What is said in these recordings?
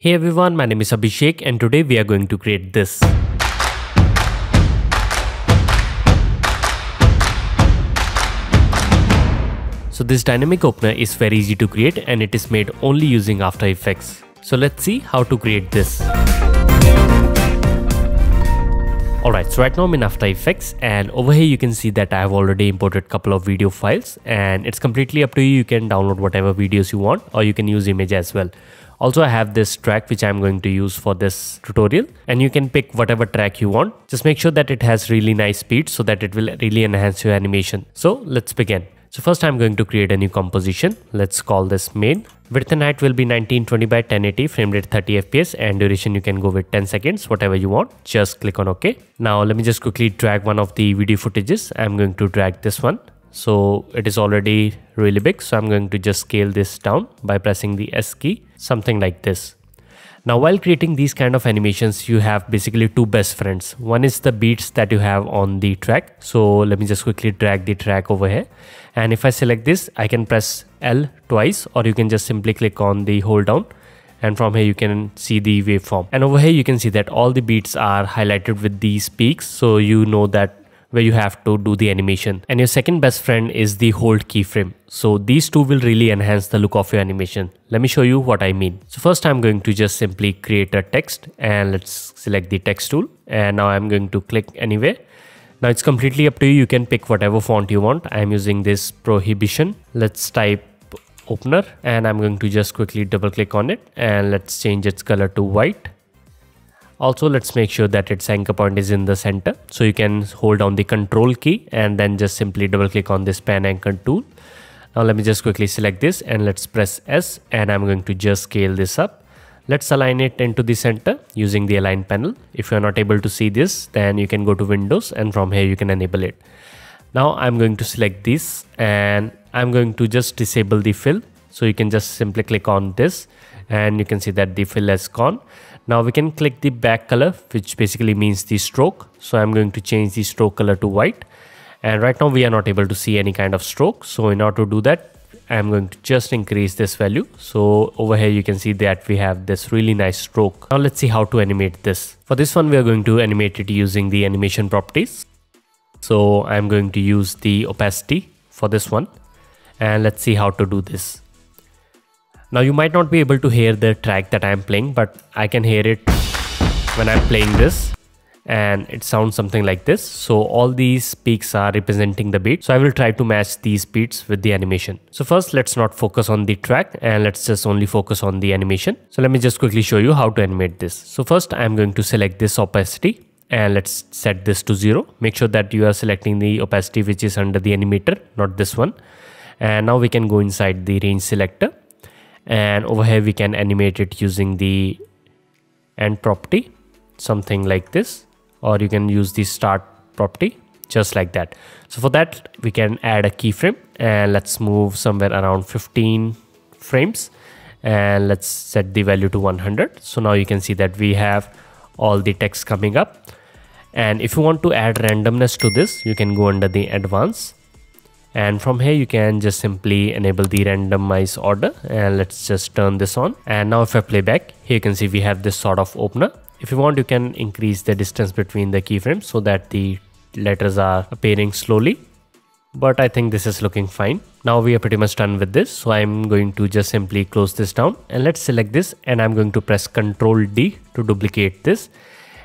Hey everyone, my name is Abhishek and today we are going to create this. So this dynamic opener is very easy to create and it is made only using After Effects. So let's see how to create this. Alright, so right now I'm in After Effects and over here you can see that I have already imported a couple of video files and it's completely up to you. You can download whatever videos you want or you can use image as well. Also, I have this track which I'm going to use for this tutorial and you can pick whatever track you want. Just make sure that it has really nice speed so that it will really enhance your animation. So let's begin. So first I'm going to create a new composition. Let's call this main. Width and height will be 1920 by 1080, frame rate 30 fps and duration you can go with 10 seconds, whatever you want. Just click on OK. Now let me just quickly drag one of the video footages. I'm going to drag this one so it is already really big. So i'm going to just scale this down by pressing the s key something like this. Now while creating these kind of animations you have basically two best friends. One is the beats that you have on the track. So let me just quickly drag the track over here. And if i select this i can press l twice or you can just simply click on the hold down. And from here you can see the waveform. And over here you can see that all the beats are highlighted with these peaks. So you know that where you have to do the animation. And your second best friend is the hold keyframe. So these two will really enhance the look of your animation. Let me show you what i mean. So first i'm going to just simply create a text and let's select the text tool. And now i'm going to click anywhere. Now it's completely up to you. You can pick whatever font you want. I'm using this prohibition. Let's type opener. And i'm going to just quickly double click on it. And let's change its color to white also let's make sure that its anchor point is in the center. So you can hold down the control key and then just simply double click on this pan anchor tool. Now let me just quickly select this and let's press s and i'm going to just scale this up. Let's align it into the center using the align panel. If you're not able to see this then you can go to windows and from here you can enable it. Now i'm going to select this and i'm going to just disable the fill. So you can just simply click on this and you can see that the fill has gone now we can click the back color which basically means the stroke. So I'm going to change the stroke color to white and right now we are not able to see any kind of stroke. So in order to do that I'm going to just increase this value. So over here you can see that we have this really nice stroke. Now let's see how to animate this. For this one we are going to animate it using the animation properties. So I'm going to use the opacity for this one and let's see how to do this. Now you might not be able to hear the track that I'm playing, but I can hear it when I'm playing this and it sounds something like this. So all these peaks are representing the beat. So I will try to match these beats with the animation. So first let's not focus on the track and let's just only focus on the animation. So let me just quickly show you how to animate this. So first I'm going to select this opacity and let's set this to zero. Make sure that you are selecting the opacity which is under the animator, not this one. And now we can go inside the range selector and over here we can animate it using the end property something like this. Or you can use the start property just like that. So for that we can add a keyframe. And let's move somewhere around 15 frames. And let's set the value to 100 so now you can see that we have all the text coming up. And if you want to add randomness to this you can go under the advanced and from here you can just simply enable the randomize order and let's just turn this on and now if I play back here you can see we have this sort of opener if you want you can increase the distance between the keyframes so that the letters are appearing slowly but I think this is looking fine. Now we are pretty much done with this. So I'm going to just simply close this down and let's select this and I'm going to press Ctrl D to duplicate this.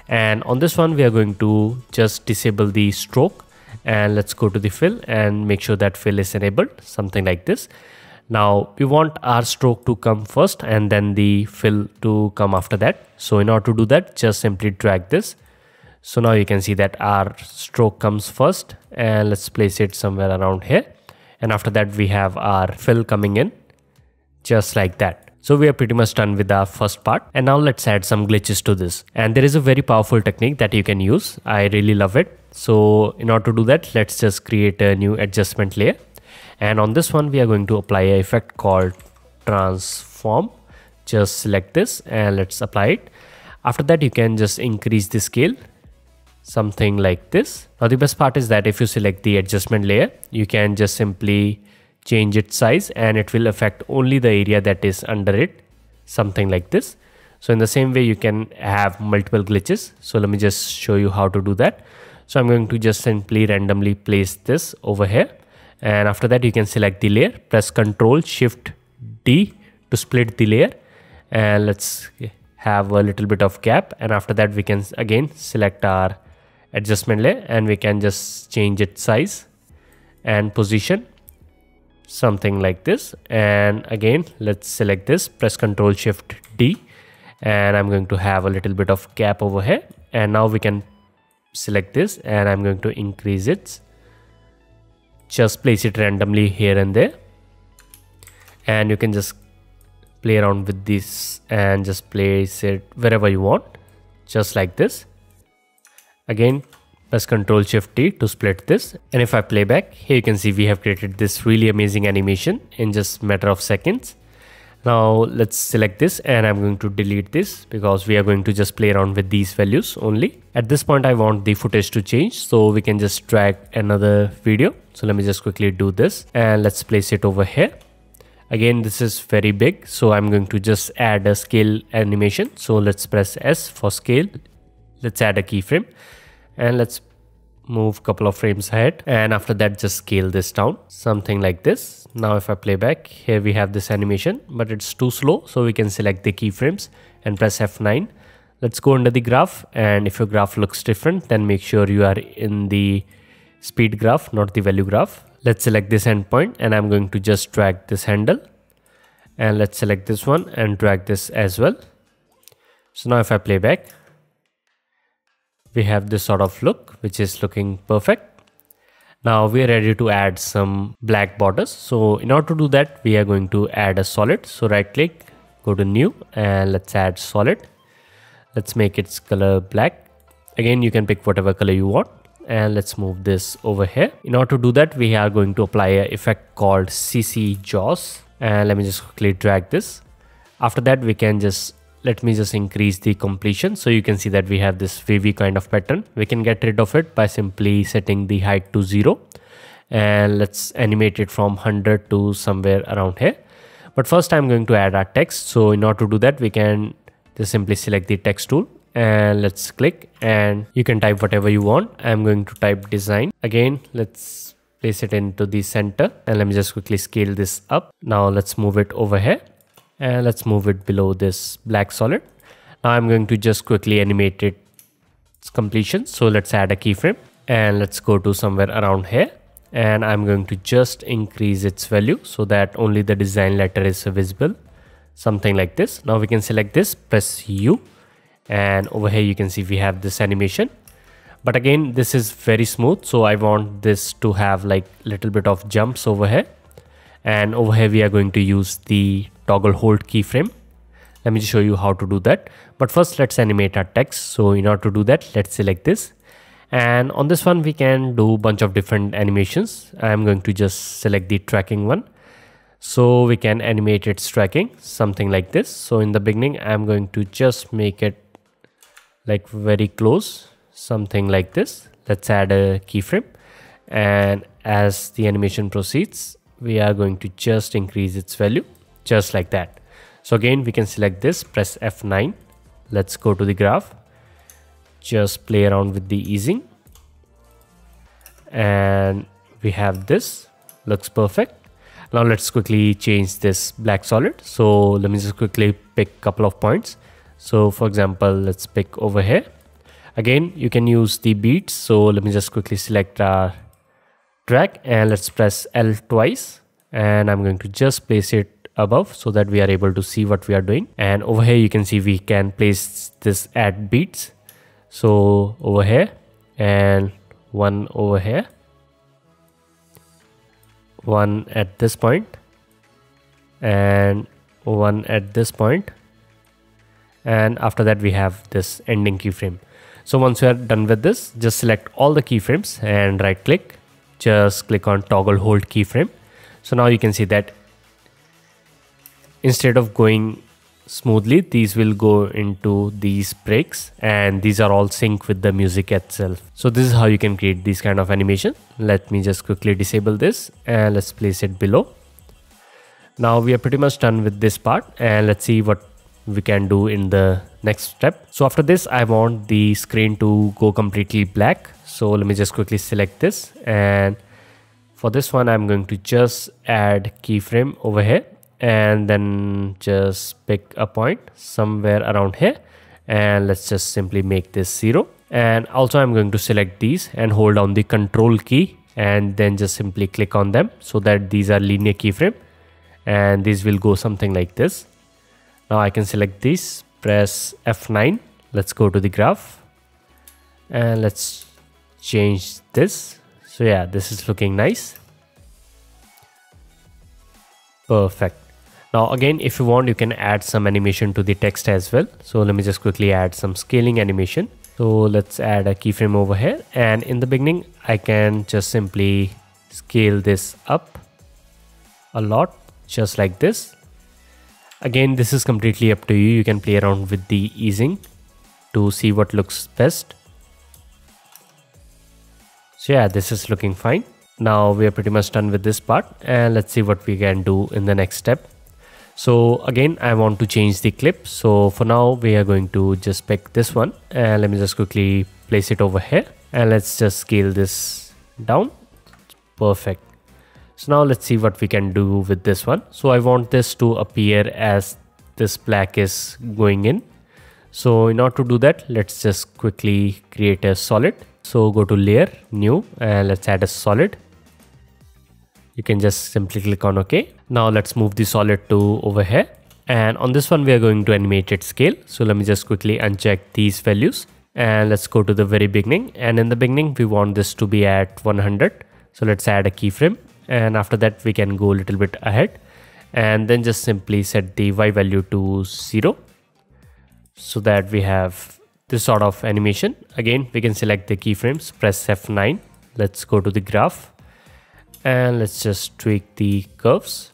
And on this one, we are going to just disable the stroke and let's go to the fill and make sure that fill is enabled something like this. Now we want our stroke to come first and then the fill to come after that. So in order to do that just simply drag this. So now you can see that our stroke comes first and let's place it somewhere around here. And after that we have our fill coming in just like that so we are pretty much done with the first part and now let's add some glitches to this and there is a very powerful technique that you can use i really love it so in order to do that, let's just create a new adjustment layer. And on this one, we are going to apply a effect called transform. Just select this and let's apply it. After that, you can just increase the scale something like this. Now the best part is that if you select the adjustment layer, you can just simply change its size and it will affect only the area that is under it, something like this. so in the same way you can have multiple glitches. So let me just show you how to do that. So i'm going to just simply randomly place this over here. And after that you can select the layer. Press ctrl shift d to split the layer. And let's have a little bit of gap. And after that we can again select our adjustment layer and we can just change its size and position something like this. And again let's select this press ctrl shift d. And i'm going to have a little bit of gap over here. And now we can select this and i'm going to increase it. Just place it randomly here and there. And you can just play around with this and just place it wherever you want just like this. Again press Ctrl Shift D to split this. And if I play back, here you can see we have created this really amazing animation in just matter of seconds. Now let's select this and I'm going to delete this because we are going to just play around with these values only. At this point I want the footage to change so we can just drag another video. So let me just quickly do this and let's place it over here. Again this is very big so I'm going to just add a scale animation. So let's press S for scale. Let's add a keyframe and let's move a couple of frames ahead. And after that just scale this down. Something like this. Now if i play back here we have this animation but it's too slow so we can select the keyframes and press f9 let's go under the graph and if your graph looks different then make sure you are in the speed graph not the value graph. Let's select this endpoint and i'm going to just drag this handle. And let's select this one and drag this as well. So now if i play back we have this sort of look which is looking perfect. Now we are ready to add some black borders. So in order to do that we are going to add a solid. So right click go to new and let's add solid. Let's make its color black. Again you can pick whatever color you want. And let's move this over here. In order to do that we are going to apply a effect called cc jaws. And let me just quickly drag this. After that we can just let me just increase the completion. So you can see that we have this wavy kind of pattern. We can get rid of it by simply setting the height to zero. And let's animate it from 100 to somewhere around here. But first i'm going to add our text. So in order to do that we can just simply select the text tool. And let's click. And you can type whatever you want. I'm going to type design. Again let's place it into the center. And let me just quickly scale this up. Now let's move it over here and let's move it below this black solid. Now i'm going to just quickly animate its completion. So let's add a keyframe and let's go to somewhere around here. And i'm going to just increase its value so that only the design letter is visible. Something like this. Now we can select this press u. And over here you can see we have this animation. But again this is very smooth. So i want this to have like little bit of jumps over here. And over here we are going to use the toggle hold keyframe. Let me just show you how to do that. But first let's animate our text. So in order to do that let's select this. And on this one we can do a bunch of different animations. I'm going to just select the tracking one. So we can animate its tracking something like this. So in the beginning i'm going to just make it like very close something like this. Let's add a keyframe. And as the animation proceeds we are going to just increase its value just like that. So again we can select this press F9 let's go to the graph. Just play around with the easing. And we have this. Looks perfect. Now let's quickly change this black solid. So let me just quickly pick a couple of points. So for example let's pick over here. Again you can use the beats so let me just quickly select our track and let's press L twice. And I'm going to just place it above so that we are able to see what we are doing. And over here you can see we can place this add beats. So over here and one over here. One at this point and one at this point. And after that we have this ending keyframe. So once you are done with this just select all the keyframes and right click. Just click on toggle hold keyframe. So now you can see that instead of going smoothly these will go into these breaks and these are all sync with the music itself. So this is how you can create this kind of animation. Let me just quickly disable this and let's place it below. Now we are pretty much done with this part and let's see what we can do in the next step. So after this i want the screen to go completely black. So let me just quickly select this and for this one i'm going to just add keyframe over here and then just pick a point somewhere around here. And let's just simply make this zero. And also i'm going to select these and hold down the control key and then just simply click on them so that these are linear keyframe. And these will go something like this. Now I can select this press F9 let's go to the graph. And let's change this. So yeah this is looking nice. Perfect now again if you want you can add some animation to the text as well. So let me just quickly add some scaling animation. So let's add a keyframe over here. And in the beginning I can just simply scale this up a lot just like this. Again this is completely up to you. You can play around with the easing to see what looks best. So yeah this is looking fine. Now we are pretty much done with this part. And let's see what we can do in the next step so again I want to change the clip. So for now we are going to just pick this one. And let me just quickly place it over here. And let's just scale this down. Perfect. So now let's see what we can do with this one. So I want this to appear as this black is going in. So in order to do that let's just quickly create a solid. So go to layer new and let's add a solid you can just simply click on OK. Now let's move the solid to over here. And on this one, we are going to animate its scale. So let me just quickly uncheck these values and let's go to the very beginning. And in the beginning, we want this to be at 100. So let's add a keyframe. And after that, we can go a little bit ahead and then just simply set the Y value to zero so that we have this sort of animation. Again, we can select the keyframes, press F9. Let's go to the graph and let's just tweak the curves.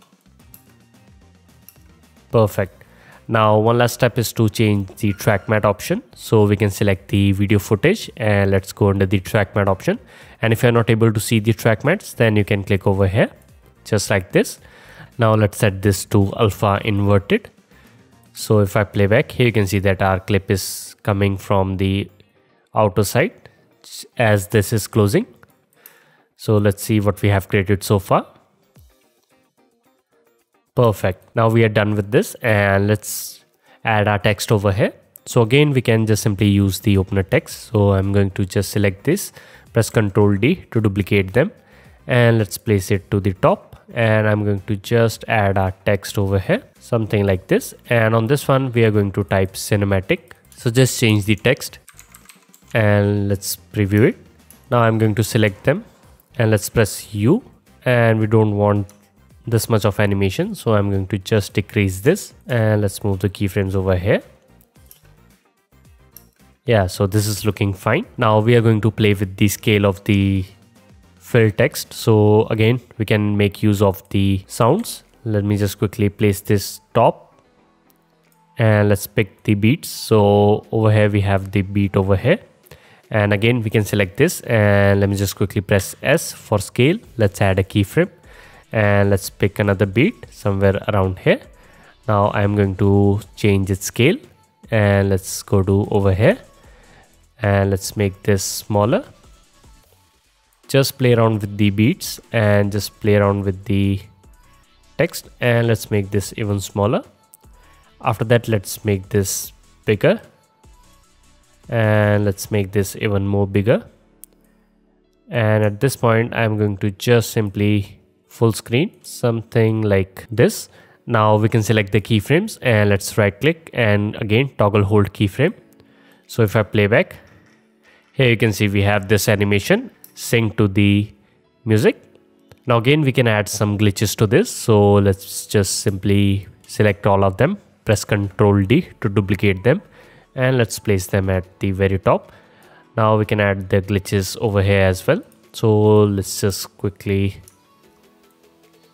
Perfect. Now one last step is to change the track matte option. So we can select the video footage and let's go under the track matte option. And if you're not able to see the track mattes then you can click over here just like this. Now let's set this to alpha inverted. So if I play back here you can see that our clip is coming from the outer side as this is closing so let's see what we have created so far. Perfect. Now we are done with this and let's add our text over here. So again, we can just simply use the opener text. So I'm going to just select this, press Ctrl D to duplicate them and let's place it to the top and I'm going to just add our text over here, something like this. And on this one, we are going to type cinematic. So just change the text and let's preview it. Now I'm going to select them and let's press U. And we don't want this much of animation. So I'm going to just decrease this. And let's move the keyframes over here. Yeah so this is looking fine. Now we are going to play with the scale of the fill text. So again we can make use of the sounds. Let me just quickly place this top. And let's pick the beats. So over here we have the beat over here and again we can select this. And let me just quickly press S for scale. Let's add a keyframe. And let's pick another beat somewhere around here. Now I'm going to change its scale. And let's go to over here. And let's make this smaller. Just play around with the beats and just play around with the text. And let's make this even smaller. After that let's make this bigger and let's make this even more bigger. And at this point I'm going to just simply full screen something like this. Now we can select the keyframes and let's right click and again toggle hold keyframe. So if I play back here you can see we have this animation sync to the music. Now again we can add some glitches to this. So let's just simply select all of them press ctrl D to duplicate them and let's place them at the very top. Now we can add the glitches over here as well. So let's just quickly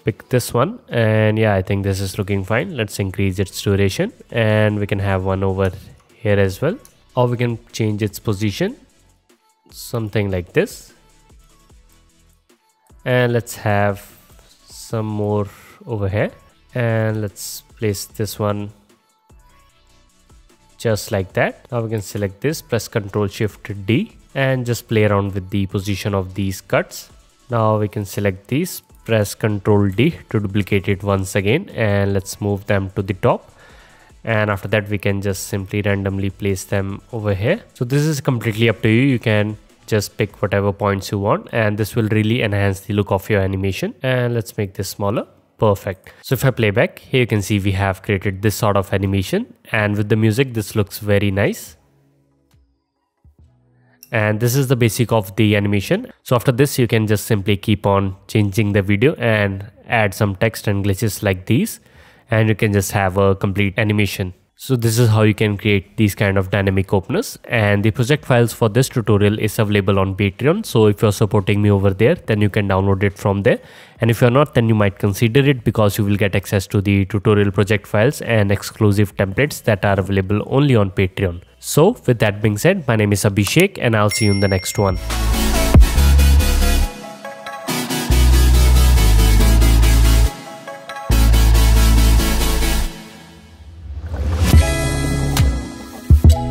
pick this one. And yeah i think this is looking fine. Let's increase its duration. And we can have one over here as well. Or we can change its position. Something like this. And let's have some more over here. And let's place this one just like that. Now we can select this press ctrl shift d and just play around with the position of these cuts. Now we can select these press ctrl d to duplicate it once again and let's move them to the top. And after that we can just simply randomly place them over here. So this is completely up to you. You can just pick whatever points you want and this will really enhance the look of your animation. And let's make this smaller perfect. So if i play back here you can see we have created this sort of animation. And with the music this looks very nice. And this is the basic of the animation. So after this you can just simply keep on changing the video and add some text and glitches like these. And you can just have a complete animation so this is how you can create these kind of dynamic openers and the project files for this tutorial is available on Patreon. So if you're supporting me over there, then you can download it from there. And if you're not, then you might consider it because you will get access to the tutorial project files and exclusive templates that are available only on Patreon. So with that being said, my name is Abhishek and I'll see you in the next one.